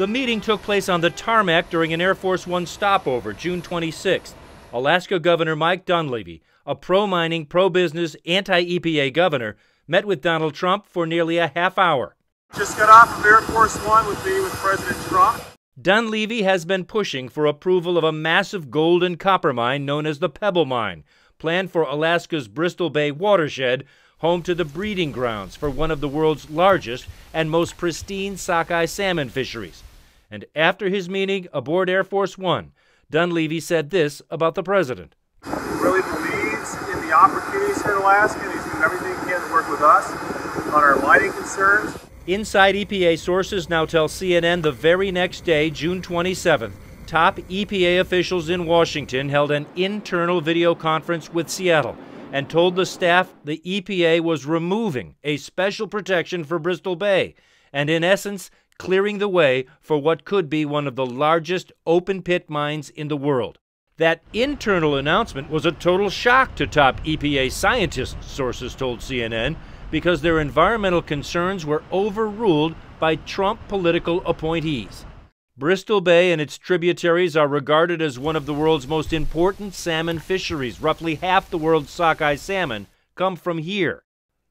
The meeting took place on the tarmac during an Air Force One stopover, June 26th. Alaska Governor Mike Dunleavy, a pro mining, pro business, anti EPA governor, met with Donald Trump for nearly a half hour. Just got off of Air Force One with me with President Trump. Dunleavy has been pushing for approval of a massive gold and copper mine known as the Pebble Mine, planned for Alaska's Bristol Bay watershed, home to the breeding grounds for one of the world's largest and most pristine sockeye salmon fisheries. And after his meeting aboard Air Force One, Dunleavy said this about the president. He really believes in the opportunities here in Alaska, and he's doing everything he can to work with us on our mining concerns. Inside EPA sources now tell CNN the very next day, June 27th, top EPA officials in Washington held an internal video conference with Seattle and told the staff the EPA was removing a special protection for Bristol Bay and, in essence, clearing the way for what could be one of the largest open pit mines in the world. That internal announcement was a total shock to top EPA scientists, sources told CNN because their environmental concerns were overruled by Trump political appointees. Bristol Bay and its tributaries are regarded as one of the world's most important salmon fisheries. Roughly half the world's sockeye salmon come from here.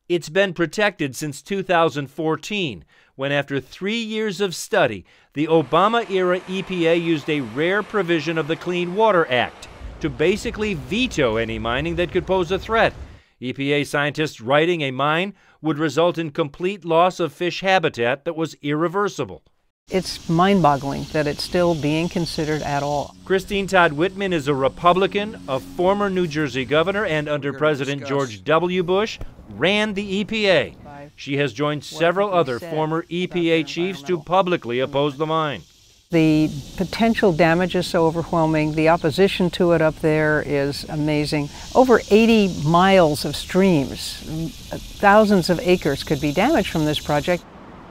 It's been protected since 2014, when after three years of study, the Obama era EPA used a rare provision of the Clean Water Act to basically veto any mining that could pose a threat. EPA scientists writing a mine would result in complete loss of fish habitat that was irreversible. It's mind boggling that it's still being considered at all. Christine Todd Whitman is a Republican, a former New Jersey governor, and under President George W. Bush ran the EPA. She has joined several other former EPA chiefs to publicly oppose the mine. The potential damage is so overwhelming. The opposition to it up there is amazing. Over 80 miles of streams, thousands of acres could be damaged from this project.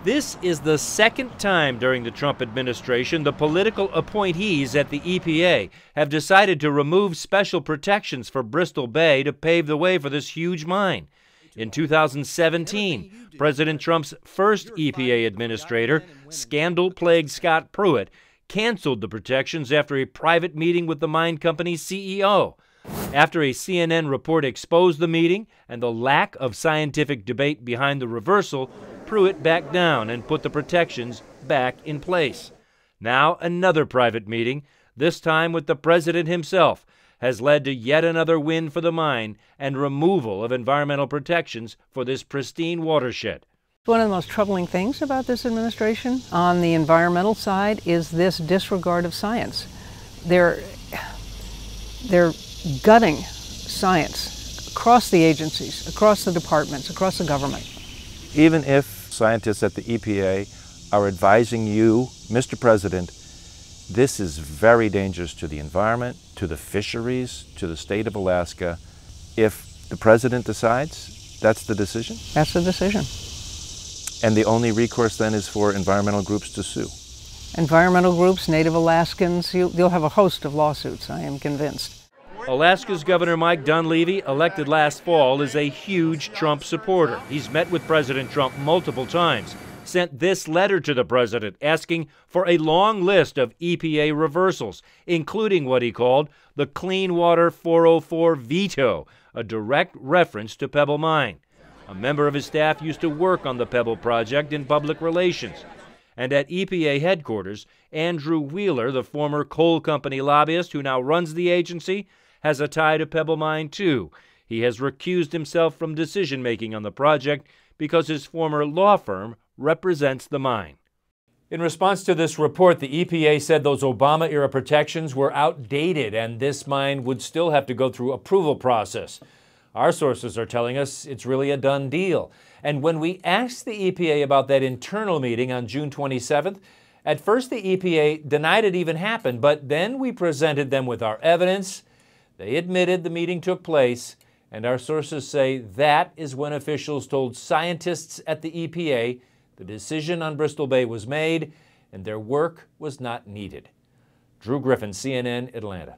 This is the second time during the Trump administration the political appointees at the EPA have decided to remove special protections for Bristol Bay to pave the way for this huge mine. In 2017, President Trump's first EPA administrator, scandal plagued Scott Pruitt, canceled the protections after a private meeting with the mine company's CEO. After a CNN report exposed the meeting and the lack of scientific debate behind the reversal, Pruitt backed down and put the protections back in place. Now, another private meeting, this time with the president himself, has led to yet another win for the mine and removal of environmental protections for this pristine watershed. One of the most troubling things about this administration on the environmental side is this disregard of science. They're, they're gutting science across the agencies, across the departments, across the government. Even if scientists at the EPA are advising you, Mr. President, this is very dangerous to the environment, to the fisheries, to the state of Alaska. If the president decides, that's the decision? That's the decision. And the only recourse then is for environmental groups to sue? Environmental groups, Native Alaskans, you, will have a host of lawsuits, I am convinced. Alaska's Governor Mike Dunleavy, elected last fall, is a huge Trump supporter. He's met with President Trump multiple times sent this letter to the president asking for a long list of EPA reversals, including what he called the Clean Water 404 veto, a direct reference to Pebble Mine. A member of his staff used to work on the Pebble project in public relations. And at EPA headquarters, Andrew Wheeler, the former coal company lobbyist who now runs the agency, has a tie to Pebble Mine too. He has recused himself from decision making on the project because his former law firm represents the mine. In response to this report, the EPA said those Obama era protections were outdated and this mine would still have to go through approval process. Our sources are telling us it's really a done deal. And when we asked the EPA about that internal meeting on June 27th, at first the EPA denied it even happened, but then we presented them with our evidence. They admitted the meeting took place, and our sources say that is when officials told scientists at the EPA the decision on Bristol Bay was made, and their work was not needed. Drew Griffin, CNN, Atlanta.